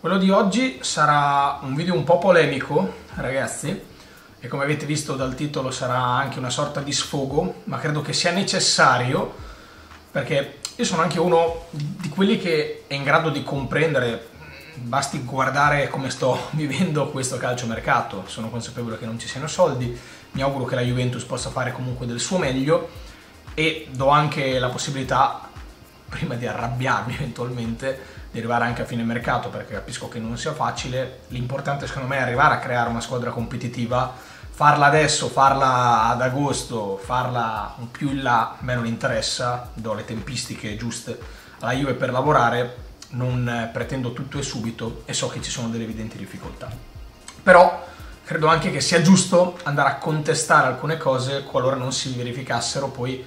Quello di oggi sarà un video un po' polemico, ragazzi, e come avete visto dal titolo sarà anche una sorta di sfogo, ma credo che sia necessario perché io sono anche uno di quelli che è in grado di comprendere, basti guardare come sto vivendo questo calciomercato, sono consapevole che non ci siano soldi, mi auguro che la Juventus possa fare comunque del suo meglio e do anche la possibilità, prima di arrabbiarmi eventualmente, di arrivare anche a fine mercato perché capisco che non sia facile. L'importante secondo me è arrivare a creare una squadra competitiva. Farla adesso, farla ad agosto, farla più in là, a me non interessa, do le tempistiche giuste alla Juve per lavorare, non pretendo tutto e subito e so che ci sono delle evidenti difficoltà. Però credo anche che sia giusto andare a contestare alcune cose qualora non si verificassero poi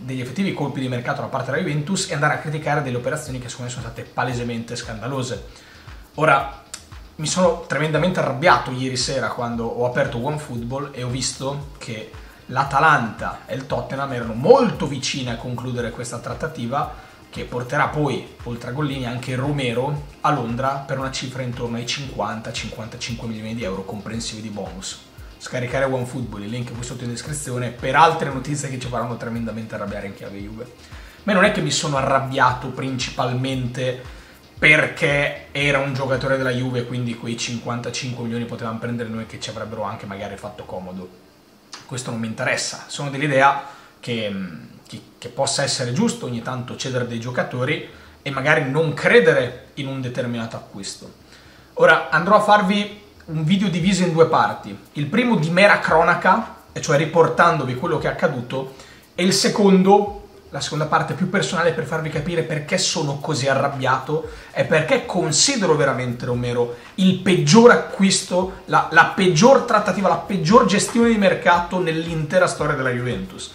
degli effettivi colpi di mercato da parte della Juventus e andare a criticare delle operazioni che secondo me sono state palesemente scandalose. Ora, mi sono tremendamente arrabbiato ieri sera quando ho aperto OneFootball e ho visto che l'Atalanta e il Tottenham erano molto vicine a concludere questa trattativa che porterà poi, oltre a Gollini, anche Romero a Londra per una cifra intorno ai 50-55 milioni di euro comprensivi di bonus scaricare OneFootball, il link qui sotto in descrizione, per altre notizie che ci faranno tremendamente arrabbiare in chiave Juve. Ma non è che mi sono arrabbiato principalmente perché era un giocatore della Juve, quindi quei 55 milioni potevamo prendere noi che ci avrebbero anche magari fatto comodo. Questo non mi interessa, sono dell'idea che, che, che possa essere giusto ogni tanto cedere dei giocatori e magari non credere in un determinato acquisto. Ora andrò a farvi un video diviso in due parti. Il primo di mera cronaca, e cioè riportandovi quello che è accaduto, e il secondo, la seconda parte più personale per farvi capire perché sono così arrabbiato e perché considero veramente Romero il peggior acquisto, la, la peggior trattativa, la peggior gestione di mercato nell'intera storia della Juventus.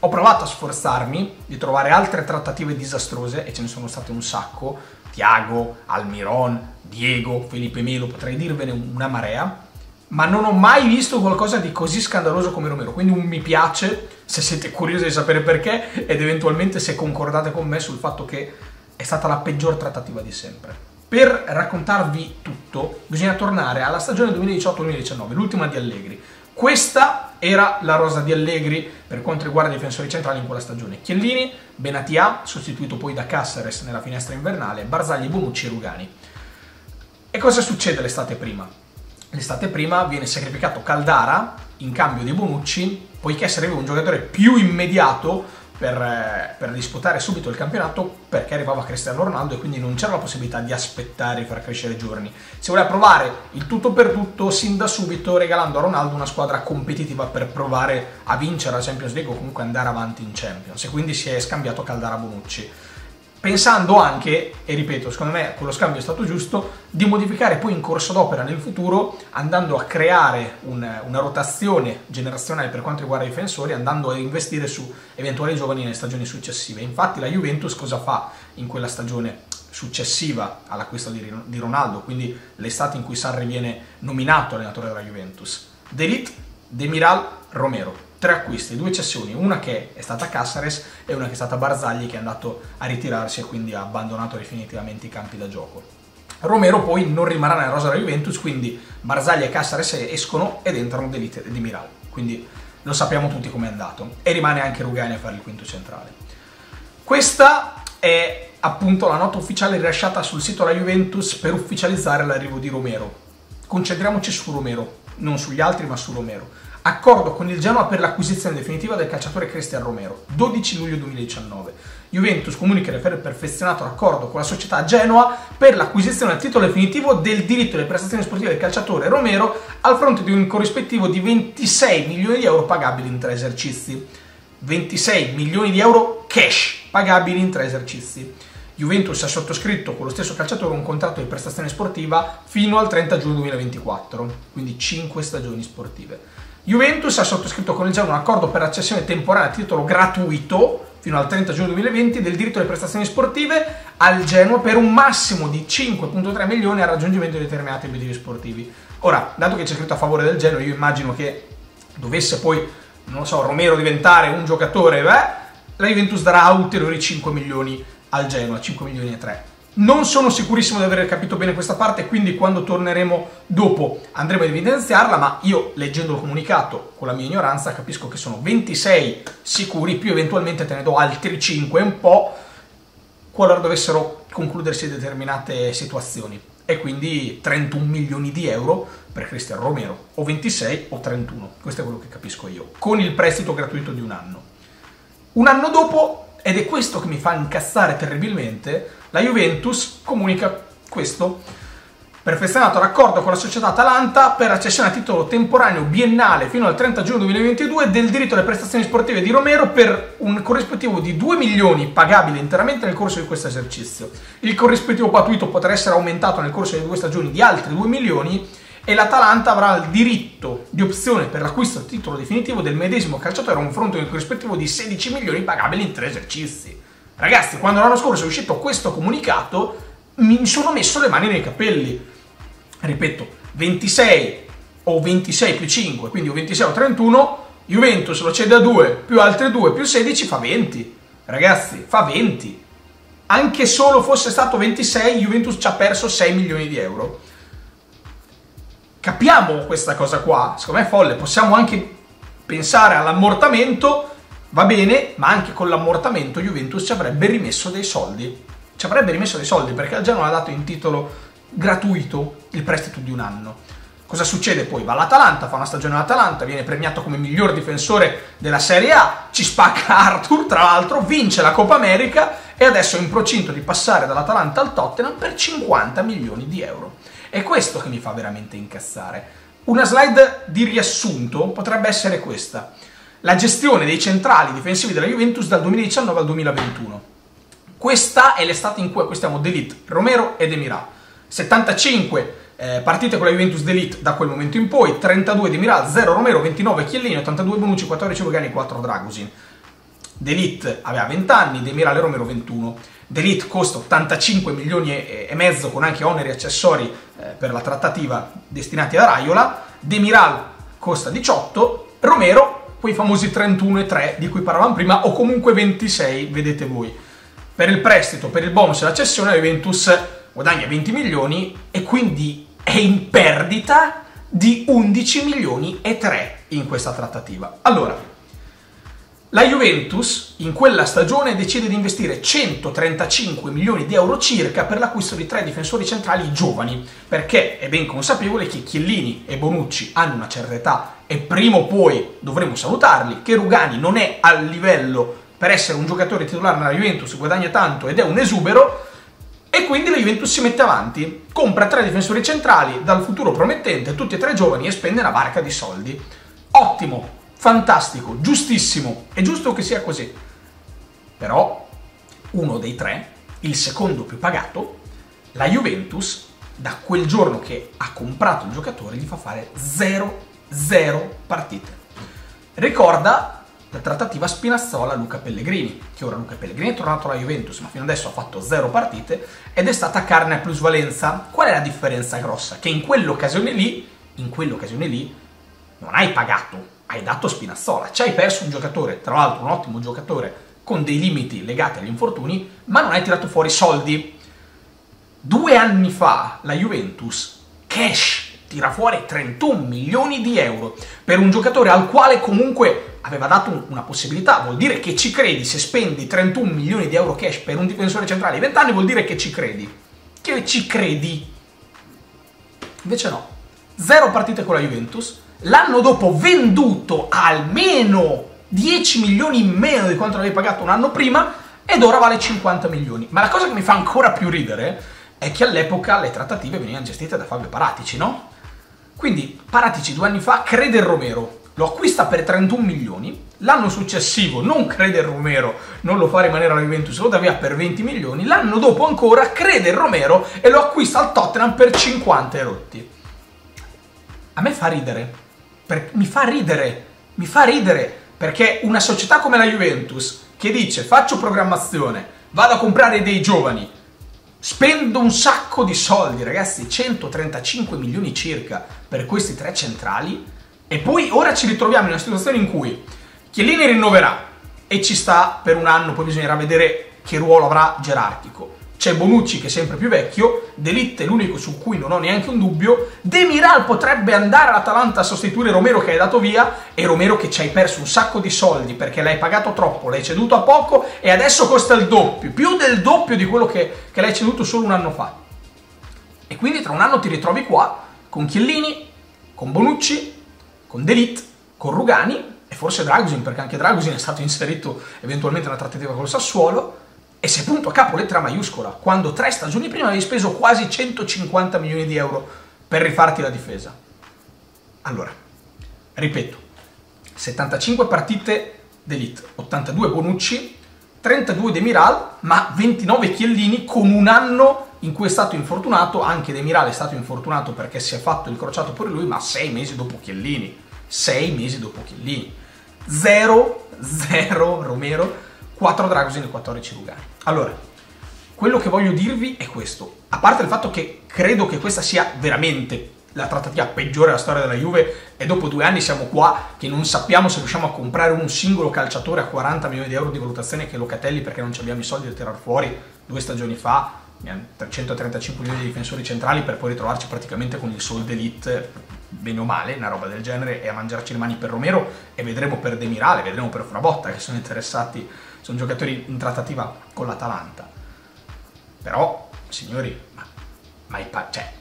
Ho provato a sforzarmi di trovare altre trattative disastrose e ce ne sono state un sacco, Tiago, Almiron, Diego, Felipe Melo, potrei dirvene una marea, ma non ho mai visto qualcosa di così scandaloso come Romero, quindi un mi piace se siete curiosi di sapere perché ed eventualmente se concordate con me sul fatto che è stata la peggior trattativa di sempre. Per raccontarvi tutto bisogna tornare alla stagione 2018-2019, l'ultima di Allegri. Questa era la rosa di Allegri per quanto riguarda i difensori centrali in quella stagione. Chiellini, Benatia, sostituito poi da Caceres nella finestra invernale, Barzagli, Bonucci e Rugani. E cosa succede l'estate prima? L'estate prima viene sacrificato Caldara in cambio di Bonucci, poiché serviva un giocatore più immediato per, eh, per, disputare subito il campionato perché arrivava Cristiano Ronaldo e quindi non c'era la possibilità di aspettare di far crescere i giorni. Si voleva provare il tutto per tutto sin da subito regalando a Ronaldo una squadra competitiva per provare a vincere la Champions League o comunque andare avanti in Champions e quindi si è scambiato Caldara Bonucci pensando anche, e ripeto, secondo me quello scambio è stato giusto, di modificare poi in corso d'opera nel futuro, andando a creare un, una rotazione generazionale per quanto riguarda i difensori, andando a investire su eventuali giovani nelle stagioni successive. Infatti la Juventus cosa fa in quella stagione successiva all'acquisto di Ronaldo, quindi l'estate in cui Sarri viene nominato allenatore della Juventus? Delit, Demiral, Romero tre acquisti, due cessioni, una che è stata Caceres e una che è stata Barzagli che è andato a ritirarsi e quindi ha abbandonato definitivamente i campi da gioco. Romero poi non rimarrà nella rosa della Juventus, quindi Barzagli e Caceres escono ed entrano Delite Di Miral. Quindi lo sappiamo tutti com'è andato. E rimane anche Rugani a fare il quinto centrale. Questa è appunto la nota ufficiale rilasciata sul sito della Juventus per ufficializzare l'arrivo di Romero. Concentriamoci su Romero, non sugli altri ma su Romero. Accordo con il Genoa per l'acquisizione definitiva del calciatore Cristian Romero, 12 luglio 2019. Juventus comunica di aver perfezionato l'accordo con la società Genoa per l'acquisizione a titolo definitivo del diritto alle prestazioni sportive del calciatore Romero al fronte di un corrispettivo di 26 milioni di euro pagabili in tre esercizi. 26 milioni di euro cash pagabili in tre esercizi. Juventus ha sottoscritto con lo stesso calciatore un contratto di prestazione sportiva fino al 30 giugno 2024, quindi 5 stagioni sportive. Juventus ha sottoscritto con il Genoa un accordo per accessione temporanea a titolo gratuito fino al 30 giugno 2020 del diritto alle prestazioni sportive al Genoa per un massimo di 5.3 milioni al raggiungimento di determinati obiettivi sportivi. Ora, dato che c'è scritto a favore del Genoa, io immagino che dovesse poi, non so, Romero diventare un giocatore, beh, la Juventus darà ulteriori 5 milioni al Genoa, 5 milioni e 3. Non sono sicurissimo di aver capito bene questa parte, quindi quando torneremo dopo andremo ad evidenziarla, ma io leggendo il comunicato con la mia ignoranza capisco che sono 26 sicuri, più eventualmente te ne do altri 5 un po' qualora dovessero concludersi determinate situazioni. E quindi 31 milioni di euro per Cristian Romero, o 26 o 31, questo è quello che capisco io, con il prestito gratuito di un anno. Un anno dopo, ed è questo che mi fa incazzare terribilmente, la Juventus comunica questo. Perfezionato l'accordo con la società Atalanta per la cessione a titolo temporaneo biennale fino al 30 giugno 2022 del diritto alle prestazioni sportive di Romero per un corrispettivo di 2 milioni pagabile interamente nel corso di questo esercizio. Il corrispettivo patuito potrà essere aumentato nel corso delle due stagioni di altri 2 milioni e l'Atalanta avrà il diritto di opzione per l'acquisto a titolo definitivo del medesimo calciatore a un fronte corrispettivo di 16 milioni pagabili in tre esercizi. Ragazzi, quando l'anno scorso è uscito questo comunicato, mi sono messo le mani nei capelli. Ripeto, 26 o 26 più 5, quindi o 26 o 31, Juventus lo cede a 2, più altre 2, più 16 fa 20. Ragazzi, fa 20. Anche solo fosse stato 26, Juventus ci ha perso 6 milioni di euro. Capiamo questa cosa qua, secondo me è folle, possiamo anche pensare all'ammortamento Va bene, ma anche con l'ammortamento Juventus ci avrebbe rimesso dei soldi. Ci avrebbe rimesso dei soldi perché al Genoa ha dato in titolo gratuito il prestito di un anno. Cosa succede poi? Va all'Atalanta, fa una stagione all'Atalanta, viene premiato come miglior difensore della Serie A, ci spacca Arthur, tra l'altro, vince la Coppa America e adesso è in procinto di passare dall'Atalanta al Tottenham per 50 milioni di euro. È questo che mi fa veramente incazzare. Una slide di riassunto potrebbe essere questa la gestione dei centrali difensivi della Juventus dal 2019 al 2021. Questa è l'estate in cui acquistiamo Delit, Romero e Demiral. 75 eh, partite con la Juventus D'Elite da quel momento in poi, 32 Demiral, 0 Romero, 29 Chiellini, 82 Bonucci, 14 Lugani, 4 Dragusin. D'Elite aveva 20 anni, Demiral e Romero 21. D'Elite costa 85 milioni e mezzo con anche oneri accessori eh, per la trattativa destinati a Raiola. Demiral costa 18, Romero quei famosi 31 e 3 di cui parlavamo prima, o comunque 26, vedete voi. Per il prestito, per il bonus e la cessione, la Juventus guadagna 20 milioni e quindi è in perdita di 11 milioni e 3 in questa trattativa. Allora, la Juventus in quella stagione decide di investire 135 milioni di euro circa per l'acquisto di tre difensori centrali giovani, perché è ben consapevole che Chiellini e Bonucci hanno una certa età e prima o poi dovremo salutarli, che Rugani non è al livello per essere un giocatore titolare nella Juventus, guadagna tanto ed è un esubero, e quindi la Juventus si mette avanti, compra tre difensori centrali dal futuro promettente, tutti e tre giovani e spende una barca di soldi. Ottimo, fantastico, giustissimo, è giusto che sia così. Però uno dei tre, il secondo più pagato, la Juventus, da quel giorno che ha comprato il giocatore, gli fa fare 0-0 partite. Ricorda la trattativa Spinazzola-Luca Pellegrini, che ora Luca Pellegrini è tornato alla Juventus, ma fino adesso ha fatto 0 partite ed è stata carne a plusvalenza. Qual è la differenza grossa? Che in quell'occasione lì, in quell'occasione lì, non hai pagato hai dato Spinazzola, ci hai perso un giocatore, tra l'altro un ottimo giocatore con dei limiti legati agli infortuni, ma non hai tirato fuori soldi. Due anni fa la Juventus, cash, tira fuori 31 milioni di euro per un giocatore al quale comunque aveva dato una possibilità, vuol dire che ci credi, se spendi 31 milioni di euro cash per un difensore centrale di 20 anni vuol dire che ci credi, che ci credi. Invece no, zero partite con la Juventus, l'anno dopo venduto almeno 10 milioni in meno di quanto l'avevi pagato un anno prima ed ora vale 50 milioni. Ma la cosa che mi fa ancora più ridere è che all'epoca le trattative venivano gestite da Fabio Paratici, no? Quindi Paratici due anni fa crede in Romero, lo acquista per 31 milioni, l'anno successivo non crede in Romero, non lo fa rimanere alla Juventus, lo daveva per 20 milioni, l'anno dopo ancora crede in Romero e lo acquista al Tottenham per 50 erotti. A me fa ridere, per, mi fa ridere, mi fa ridere, perché una società come la Juventus che dice faccio programmazione, vado a comprare dei giovani, spendo un sacco di soldi, ragazzi, 135 milioni circa per questi tre centrali, e poi ora ci ritroviamo in una situazione in cui Chiellini rinnoverà e ci sta per un anno, poi bisognerà vedere che ruolo avrà gerarchico. C'è Bonucci che è sempre più vecchio, Delitte è l'unico su cui non ho neanche un dubbio, Demiral potrebbe andare all'Atalanta a sostituire Romero che hai dato via e Romero che ci hai perso un sacco di soldi perché l'hai pagato troppo, l'hai ceduto a poco e adesso costa il doppio, più del doppio di quello che, che l'hai ceduto solo un anno fa. E quindi tra un anno ti ritrovi qua con Chiellini, con Bonucci, con Delitte, con Rugani e forse Dragusin perché anche Dragusin è stato inserito eventualmente nella trattativa col Sassuolo e sei punto a capo lettera maiuscola, quando tre stagioni prima avevi speso quasi 150 milioni di euro per rifarti la difesa. Allora, ripeto, 75 partite d'elite, 82 Bonucci, 32 Demiral, ma 29 Chiellini con un anno in cui è stato infortunato, anche Demiral è stato infortunato perché si è fatto il crociato per lui, ma 6 mesi dopo Chiellini, 6 mesi dopo Chiellini. 0, 0 Romero, 4 Dragosin e 14 Lugani. Allora, quello che voglio dirvi è questo. A parte il fatto che credo che questa sia veramente la trattativa peggiore della storia della Juve e dopo due anni siamo qua che non sappiamo se riusciamo a comprare un singolo calciatore a 40 milioni di euro di valutazione che Locatelli perché non abbiamo i soldi da tirare fuori due stagioni fa 335 milioni di difensori centrali per poi ritrovarci praticamente con il Soul d'Elite bene o male, una roba del genere e a mangiarci le mani per Romero e vedremo per Demirale, vedremo per Frabotta che sono interessati sono giocatori in trattativa con l'Atalanta. Però, signori, ma, ma è, cioè,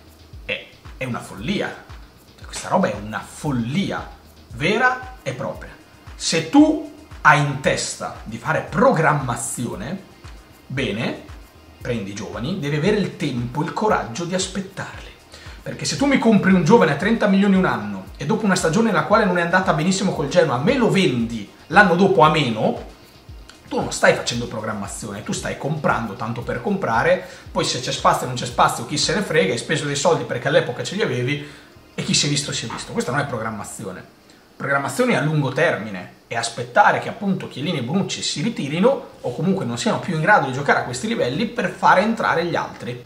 è, è, una follia. Cioè, questa roba è una follia vera e propria. Se tu hai in testa di fare programmazione, bene, prendi i giovani, devi avere il tempo, il coraggio di aspettarli. Perché se tu mi compri un giovane a 30 milioni un anno e dopo una stagione nella quale non è andata benissimo col Genoa, me lo vendi l'anno dopo a meno, tu non stai facendo programmazione, tu stai comprando tanto per comprare, poi se c'è spazio o non c'è spazio, chi se ne frega, hai speso dei soldi perché all'epoca ce li avevi e chi si è visto si è visto. Questa non è programmazione. Programmazione a lungo termine e aspettare che appunto Chiellini e Bonucci si ritirino o comunque non siano più in grado di giocare a questi livelli per fare entrare gli altri.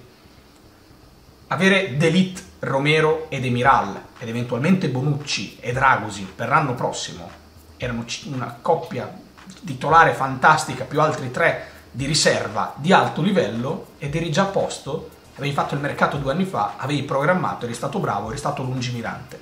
Avere Delit, Romero ed Emiral ed eventualmente Bonucci e Dragosi per l'anno prossimo erano una coppia titolare fantastica più altri tre di riserva di alto livello ed eri già a posto, avevi fatto il mercato due anni fa, avevi programmato, eri stato bravo, eri stato lungimirante.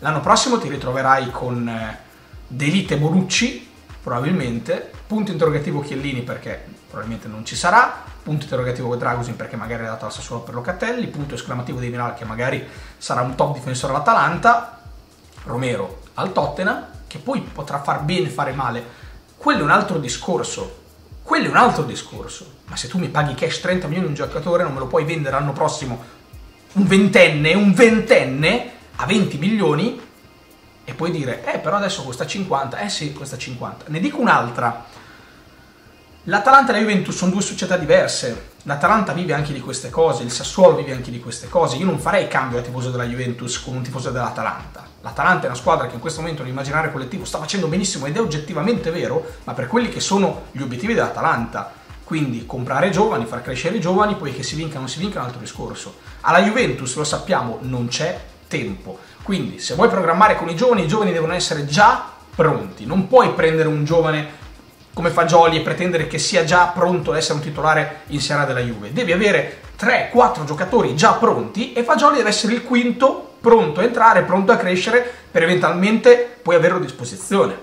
L'anno prossimo ti ritroverai con eh, Delite Bonucci, probabilmente, punto interrogativo Chiellini perché probabilmente non ci sarà, punto interrogativo Dragusin perché magari è dato al Sassuolo per Locatelli, punto esclamativo di Milan che magari sarà un top difensore all'Atalanta, Romero al Tottenham, che poi potrà far bene, fare male, quello è un altro discorso. Quello è un altro discorso. Ma se tu mi paghi cash 30 milioni un giocatore, non me lo puoi vendere l'anno prossimo un ventenne, un ventenne a 20 milioni e poi dire, eh però adesso costa 50, eh sì, costa 50. Ne dico un'altra. L'Atalanta e la Juventus sono due società diverse. L'Atalanta vive anche di queste cose, il Sassuolo vive anche di queste cose. Io non farei cambio da tifoso della Juventus con un tifoso dell'Atalanta. L'Atalanta è una squadra che in questo momento nell'immaginario collettivo sta facendo benissimo ed è oggettivamente vero, ma per quelli che sono gli obiettivi dell'Atalanta. Quindi comprare giovani, far crescere i giovani, poi che si vinca o non si vinca è un altro discorso. Alla Juventus, lo sappiamo, non c'è tempo. Quindi se vuoi programmare con i giovani, i giovani devono essere già pronti. Non puoi prendere un giovane come Fagioli e pretendere che sia già pronto ad essere un titolare in Serie della Juve. Devi avere 3-4 giocatori già pronti e Fagioli deve essere il quinto pronto a entrare, pronto a crescere per eventualmente poi averlo a disposizione.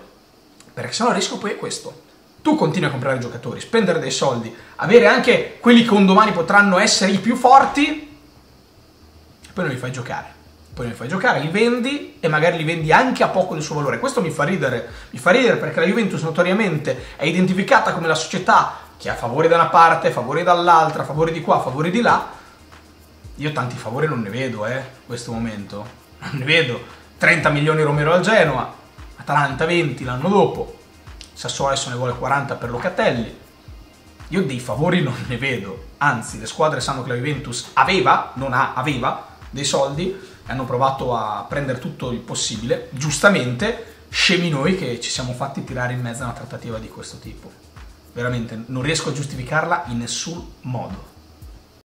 Perché sennò il rischio poi è questo. Tu continui a comprare giocatori, spendere dei soldi, avere anche quelli che un domani potranno essere i più forti e poi non li fai giocare poi li fai giocare, li vendi e magari li vendi anche a poco del suo valore. Questo mi fa ridere, mi fa ridere perché la Juventus notoriamente è identificata come la società che ha favori da una parte, favori dall'altra, favori di qua, favori di là. Io tanti favori non ne vedo, eh, in questo momento. Non ne vedo. 30 milioni Romero al Genoa, Atalanta 20 l'anno dopo, Sassuolo adesso ne vuole 40 per Locatelli. Io dei favori non ne vedo, anzi le squadre sanno che la Juventus aveva, non ha, aveva dei soldi hanno provato a prendere tutto il possibile, giustamente scemi noi che ci siamo fatti tirare in mezzo a una trattativa di questo tipo. Veramente non riesco a giustificarla in nessun modo.